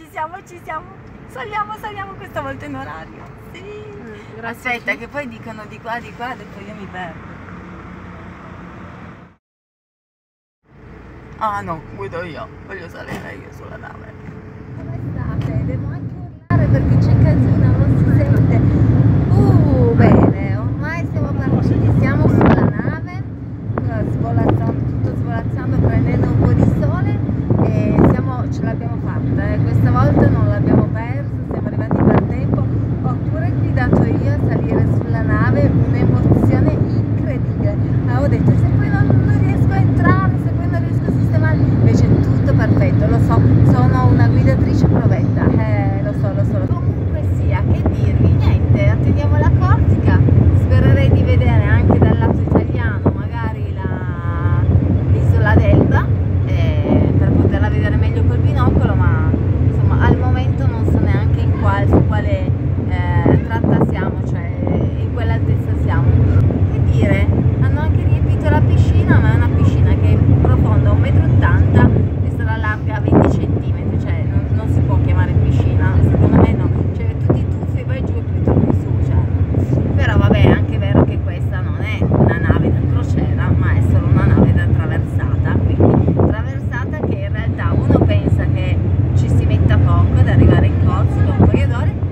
Ci siamo, ci siamo. Saliamo, saliamo questa volta in orario. Sì. Mm. Aspetta, che poi dicono di qua, di qua, e poi io mi perdo. Ah no, guido io, voglio salire io sulla nave. volta non l'abbiamo perso, siamo arrivati per tempo, oppure guidato io a salire sulla nave, un'emozione incredibile. Avevo detto se poi non, non, riesco a entrare, se poi non riesco a sistemare, invece è tutto perfetto, lo so, sono una guidatrice quale eh, tratta siamo, cioè in quell'altezza siamo. Che dire, hanno anche riempito la piscina, ma è una piscina che è profonda 1,80 m e sarà larga 20 cm, cioè non, non si può chiamare piscina, secondo me no, cioè tu ti tuffi, vai giù e poi torni su, cioè. però vabbè è anche vero che questa non è una nave da crociera, ma è solo una nave da traversata, quindi traversata che in realtà uno pensa che ci si metta poco ad arrivare in Corsica un paio d'ore